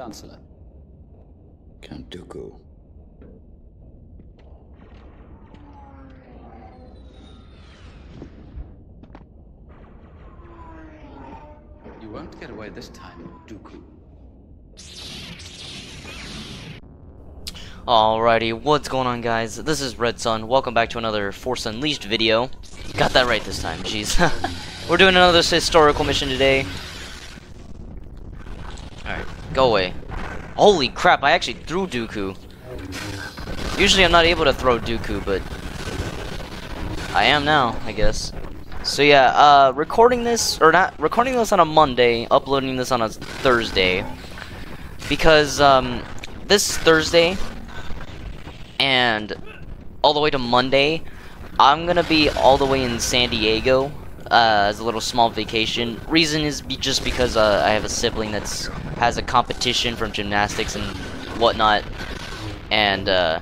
Chancellor? Count Dooku. You won't get away this time, Dooku. Alrighty, what's going on guys? This is Red Sun. Welcome back to another Force Unleashed video. Got that right this time, jeez. We're doing another historical mission today. Alright, go away. Holy crap, I actually threw Dooku. Usually I'm not able to throw Dooku, but I am now, I guess. So yeah, uh, recording this, or not, recording this on a Monday, uploading this on a Thursday, because, um, this Thursday, and all the way to Monday, I'm gonna be all the way in San Diego, uh, as a little small vacation. Reason is be just because, uh, I have a sibling that's, has a competition from gymnastics and whatnot, and, uh,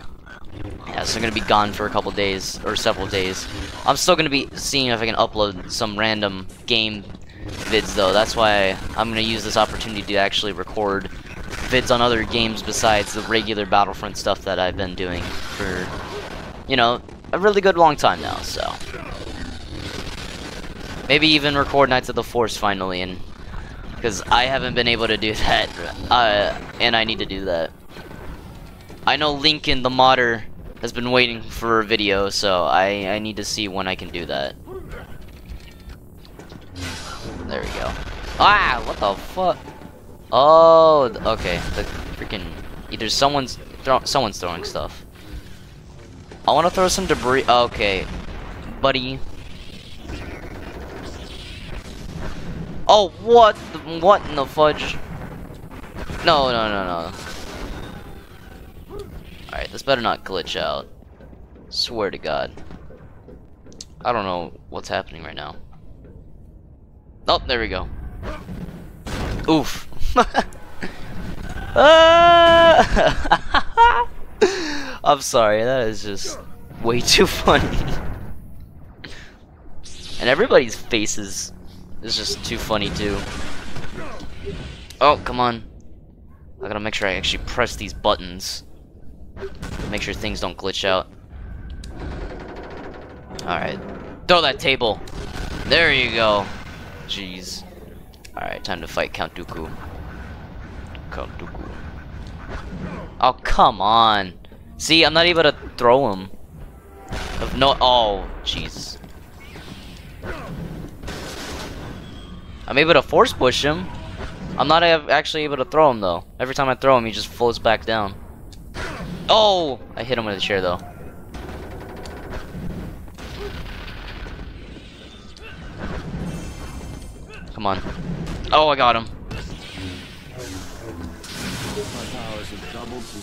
yeah, so I'm gonna be gone for a couple days, or several days. I'm still gonna be seeing if I can upload some random game vids though. That's why I'm gonna use this opportunity to actually record vids on other games besides the regular Battlefront stuff that I've been doing for, you know, a really good long time now, so. Maybe even record Knights of the Force finally, and because I haven't been able to do that, uh, and I need to do that. I know Lincoln the modder has been waiting for a video, so I, I need to see when I can do that. There we go. Ah, what the fuck? Oh, okay. The freaking either someone's throw someone's throwing stuff. I want to throw some debris. Okay, buddy. Oh, what? The, what in the fudge? No, no, no, no. Alright, this better not glitch out. Swear to God. I don't know what's happening right now. Oh, there we go. Oof. Ah! I'm sorry, that is just way too funny. and everybody's faces is just too funny too. Oh, come on. I gotta make sure I actually press these buttons. Make sure things don't glitch out. Alright. Throw that table. There you go. Jeez. Alright, time to fight Count Dooku. Count Dooku. Oh, come on. See, I'm not able to throw him. No- oh, jeez. I'm able to force push him. I'm not actually able to throw him, though. Every time I throw him, he just floats back down. Oh! I hit him with a chair, though. Come on. Oh, I got him.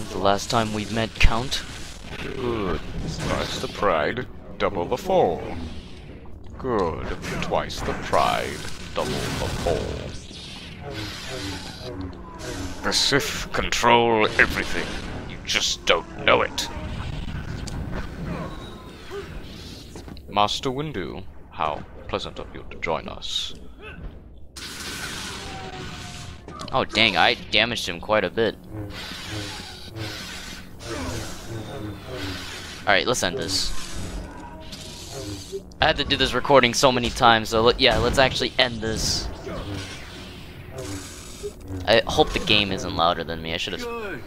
The last time we met, Count. Good. Twice the pride, double the fall. Good. Twice the pride, double the fall. The Sith control everything. You just don't know it. Master Windu, how pleasant of you to join us. Oh dang, I damaged him quite a bit. Alright, let's end this. I had to do this recording so many times, so let, yeah, let's actually end this. I hope the game isn't louder than me. I should have. Good.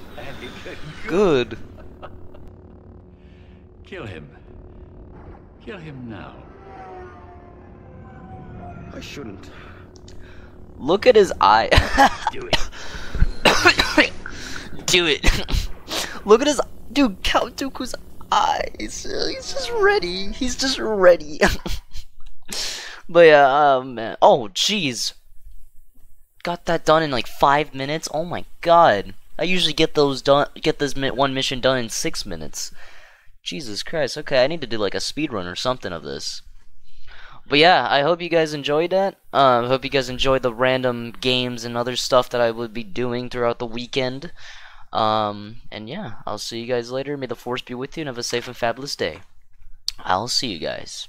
Good. Kill him. Kill him now. I shouldn't. Look at his eye. Do it. Do it. Look at his dude. Count Dooku's eyes. He's just ready. He's just ready. but yeah, oh man. Oh jeez. Got that done in like five minutes. Oh my god. I usually get those done. Get this one mission done in six minutes. Jesus Christ. Okay, I need to do like a speed run or something of this. But yeah, I hope you guys enjoyed that. I uh, hope you guys enjoyed the random games and other stuff that I would be doing throughout the weekend. Um, and yeah, I'll see you guys later. May the force be with you and have a safe and fabulous day. I'll see you guys.